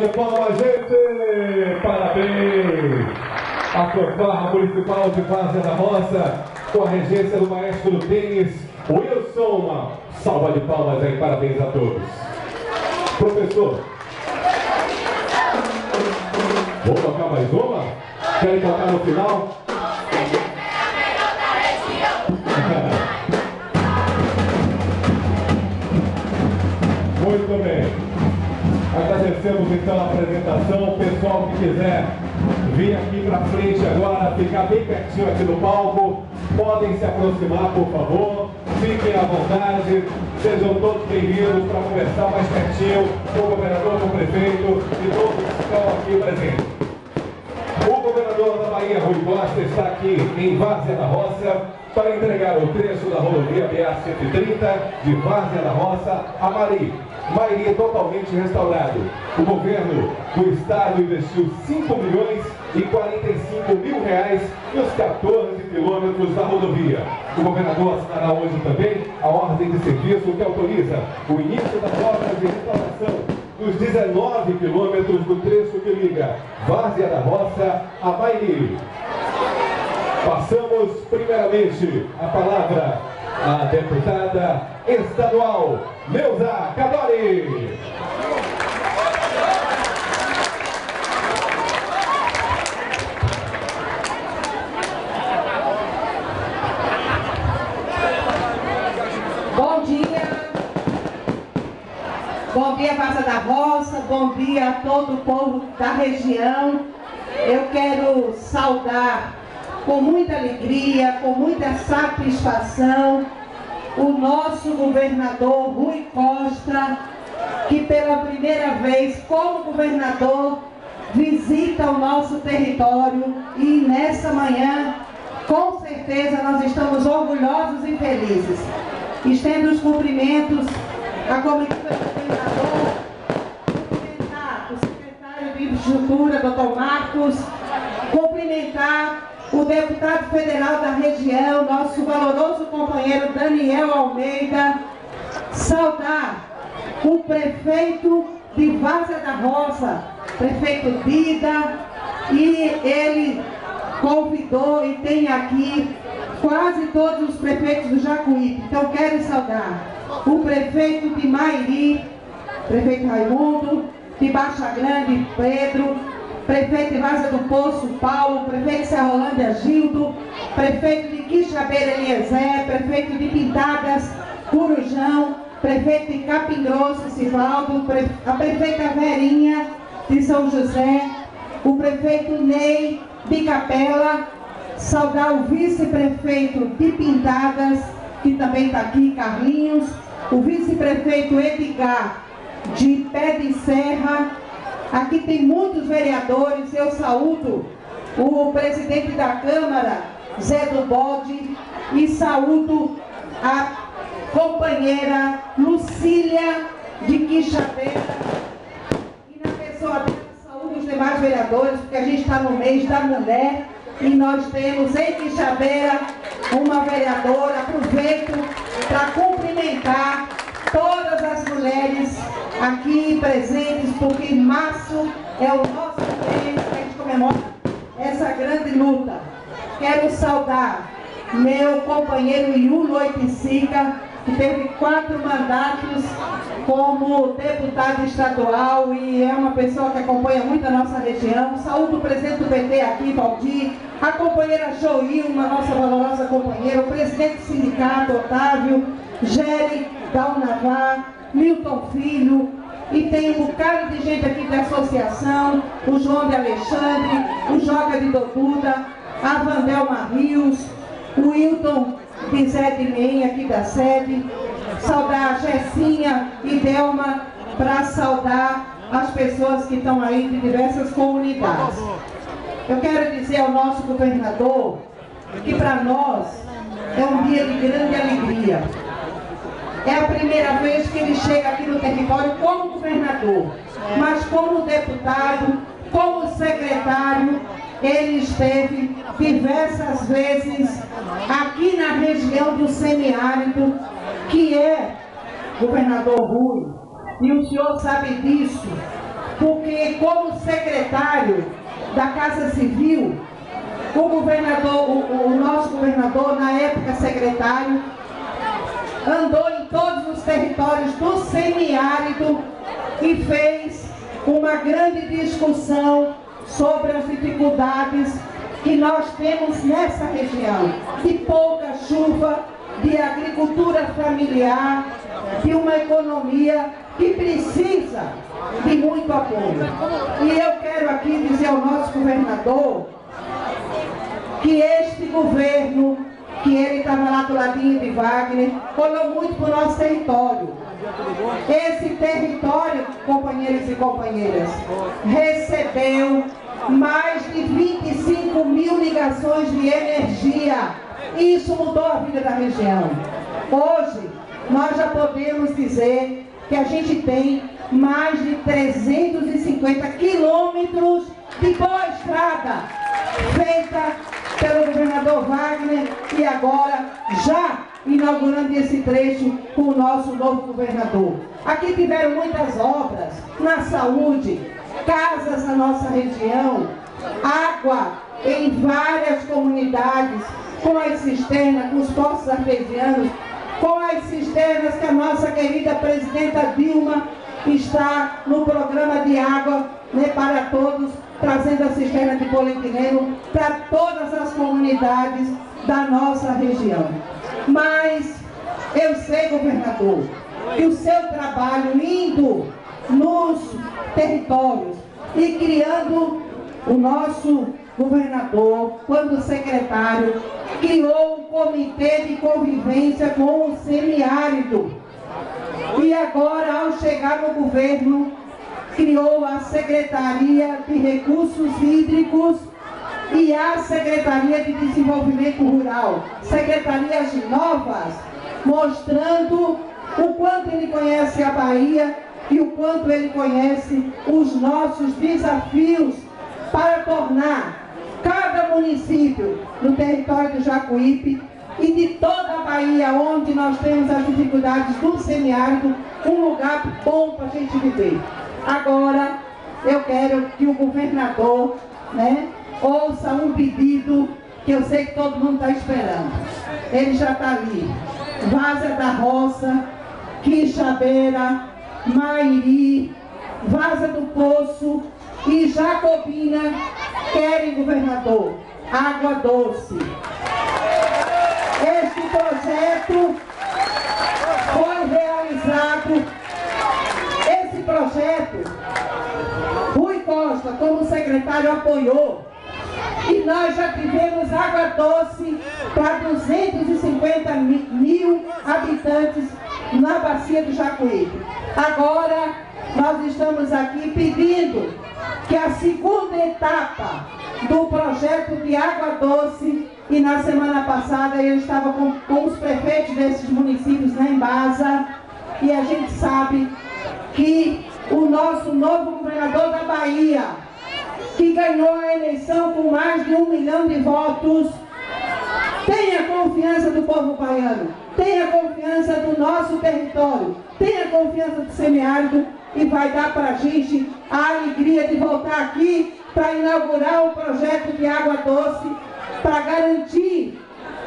De palmas, gente! Parabéns! A fanfarra municipal de Várzea da Roça, com a regência do maestro do tênis, Wilson. Uma salva de palmas aí, parabéns a todos. Professor, vamos tocar mais uma? Querem tocar no final? Muito bem. Agradecemos então a apresentação. O pessoal que quiser vir aqui para frente agora, ficar bem pertinho aqui no palco, podem se aproximar, por favor. Fiquem à vontade. Sejam todos bem-vindos para conversar mais pertinho com o governador, com o prefeito e todos que estão aqui presentes. O governador da Bahia, Rui Costa, está aqui em Várzea da Roça para entregar o trecho da rodovia BA-130 de Várzea da Roça a Mari. Mairi totalmente restaurado. O governo do estado investiu 5 milhões e 45 mil reais nos 14 quilômetros da rodovia. O governador assinará hoje também a ordem de serviço que autoriza o início das obras de restauração dos 19 quilômetros do trecho que liga Várzea da Roça a Mairi. Passamos primeiramente a palavra à deputada estadual Neuza Cadori. Bom dia. Bom dia, Praça da Roça. Bom dia a todo o povo da região. Eu quero saudar com muita alegria, com muita satisfação, o nosso governador Rui Costa, que pela primeira vez, como governador, visita o nosso território e nessa manhã, com certeza, nós estamos orgulhosos e felizes. Estendo os cumprimentos à comitiva do governador, o secretário de Infraestrutura, doutor Marcos, cumprimentar deputado federal da região, nosso valoroso companheiro Daniel Almeida, saudar o prefeito de Várzea da Roça, prefeito Dida, e ele convidou e tem aqui quase todos os prefeitos do Jacuípe. Então quero saudar o prefeito de Mairi, prefeito Raimundo, de Baixa Grande, Pedro, prefeito de Vaza do Poço, Paulo, prefeito de Serrolândia, Gildo, prefeito de Quixabeira, Eliezer, prefeito de Pintadas, Curujão, prefeito de Capim Grosso, Sivaldo, a prefeita Verinha, de São José, o prefeito Ney, de Capela, saudar o vice-prefeito de Pintadas, que também está aqui, Carlinhos, o vice-prefeito Edgar, de Pé de Serra, Aqui tem muitos vereadores, eu saúdo o presidente da Câmara, Zé do Bode, e saúdo a companheira Lucília de Quixabeira. E na pessoa dela, saúdo os demais vereadores, porque a gente está no mês da mulher e nós temos em Quixabeira uma vereadora. Aproveito para cumprimentar todas as mulheres aqui presentes, porque março é o nosso mês que a gente comemora essa grande luta. Quero saudar meu companheiro Yulo Oiticica, que teve quatro mandatos como deputado estadual e é uma pessoa que acompanha muito a nossa região. Saúdo o presidente do PT aqui, Valdir, a companheira Joilma, nossa valorosa companheira, o presidente do sindicato, Otávio, Géry Dalnavar, Milton Filho, e tem um bocado de gente aqui da associação, o João de Alexandre, o Joga de Doduda, a Vandelma Rios, o Wilton de Zé de Meia aqui da sede, saudar a Jessinha e Delma para saudar as pessoas que estão aí de diversas comunidades. Eu quero dizer ao nosso governador que para nós é um dia de grande alegria. É a primeira vez que ele chega aqui no território como governador, mas como deputado, como secretário, ele esteve diversas vezes aqui na região do semiárido, que é governador Rui, e o senhor sabe disso. porque como secretário da Casa Civil, o governador, o, o nosso governador, na época secretário, andou territórios do semiárido e fez uma grande discussão sobre as dificuldades que nós temos nessa região, de pouca chuva, de agricultura familiar, de uma economia que precisa de muito apoio. E eu quero aqui dizer ao nosso governador que este governo, que ele estava lá do ladinho de Wagner, olhou muito para o nosso território. Esse território, companheiros e companheiras, recebeu mais de 25 mil ligações de energia. Isso mudou a vida da região. Hoje, nós já podemos dizer que a gente tem mais de 350 quilômetros de boa estrada feita pelo governador Wagner agora já inaugurando esse trecho com o nosso novo governador. Aqui tiveram muitas obras na saúde, casas na nossa região, água em várias comunidades, com as cisternas, com os poços artesianos, com as cisternas que a nossa querida presidenta Dilma está no programa de água né, para todos, trazendo a cisterna de polietileno para todas as comunidades da nossa região. Mas eu sei, governador, que o seu trabalho indo nos territórios e criando o nosso governador, quando secretário, criou um comitê de convivência com o semiárido. E agora, ao chegar no governo, criou a Secretaria de Recursos Hídricos e a Secretaria de Desenvolvimento Rural. Secretarias novas, mostrando o quanto ele conhece a Bahia e o quanto ele conhece os nossos desafios para tornar cada município no território do Jacuípe e de toda a Bahia, onde nós temos as dificuldades do semiárido, um lugar bom para a gente viver. Agora, eu quero que o governador né, ouça um pedido que eu sei que todo mundo está esperando. Ele já está ali. Vaza da Roça, Quixabeira, Mairi, Vaza do Poço e Jacobina querem, governador, água doce. Este projeto foi realizado. Esse projeto, Rui Costa, como secretário, apoiou. E nós já tivemos água doce para 250 mil habitantes na bacia do Jacuípe. Agora, nós estamos aqui pedindo que a segunda etapa do projeto de água doce, e na semana passada eu estava com, com os prefeitos desses municípios na Embasa, e a gente sabe que o nosso novo governador da Bahia, que ganhou a eleição com mais de um milhão de votos, tenha confiança do povo baiano, tenha confiança do nosso território, tenha confiança do semiárido e vai dar para a gente a alegria de voltar aqui para inaugurar o projeto de água doce para garantir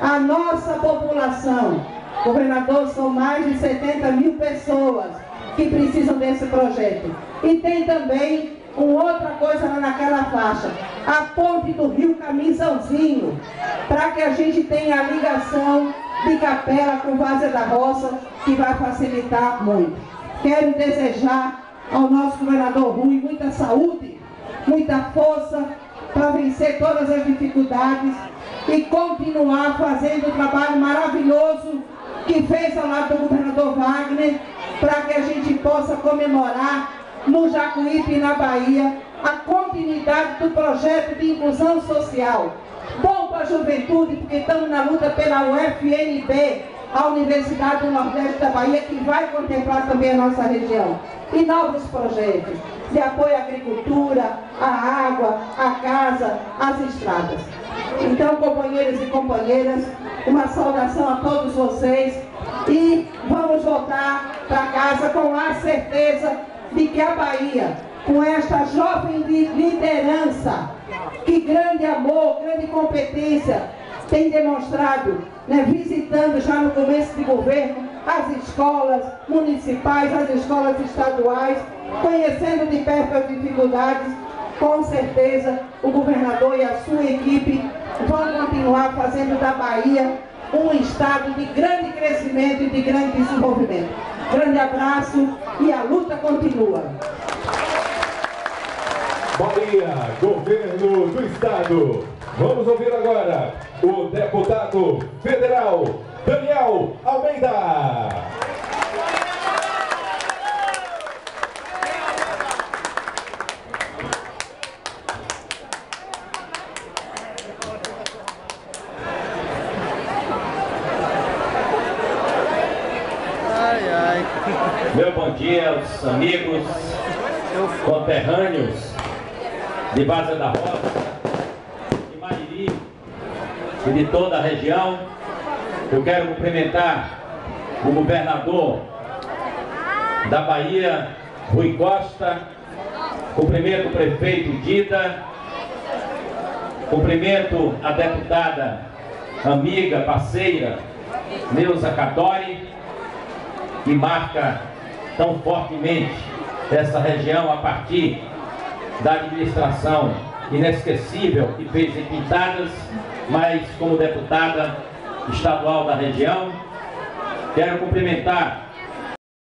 a nossa população. Governador, são mais de 70 mil pessoas que precisam desse projeto. E tem também uma outra coisa naquela faixa, a ponte do rio Camisãozinho, para que a gente tenha a ligação de Capela com Várzea da Roça, que vai facilitar muito. Quero desejar ao nosso governador Rui muita saúde, muita força para vencer todas as dificuldades e continuar fazendo o trabalho maravilhoso que fez ao lado do governador Wagner, para que a gente possa comemorar no Jacuípe e na Bahia a continuidade do projeto de inclusão social. Bom para a juventude, porque estamos na luta pela UFNB, a Universidade do Nordeste da Bahia, que vai contemplar também a nossa região. E novos projetos de apoio à agricultura, à água, à casa, às estradas. Então, companheiros e companheiras, uma saudação a todos vocês e vamos voltar para casa com a certeza de que a Bahia com esta jovem liderança, que grande amor, grande competência tem demonstrado, né, visitando já no começo de governo as escolas municipais, as escolas estaduais, conhecendo de perto as dificuldades, com certeza o governador e a sua equipe vão continuar fazendo da Bahia um estado de grande crescimento e de grande desenvolvimento. Grande abraço e a luta continua. Bahia, governo do estado. Vamos ouvir agora o deputado federal Daniel Almeida. Meu bom dia aos amigos, conterrâneos de Vaza da Roça, de Mariri e de toda a região. Eu quero cumprimentar o governador da Bahia, Rui Costa, cumprimento o prefeito Dida, cumprimento a deputada, amiga, parceira, Neuza Cadori, que marca tão fortemente essa região a partir da administração inesquecível que fez em Pintadas, mas como deputada estadual da região. Quero cumprimentar